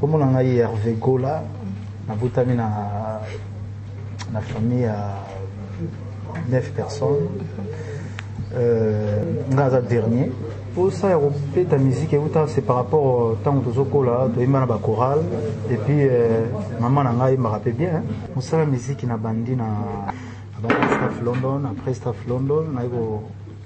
Kombo na ngai Herve Gola, nabotami na, na famille ya 9 personnes. Euh, nga aza dernier posa ya kobeta miziki euta c'est par rapport ntango euh, tozokola toyemba na bacorale epuis euh, mama na ngai ayembaka mpe bien mosala miziki na bandi na bandi staff london après staff london naye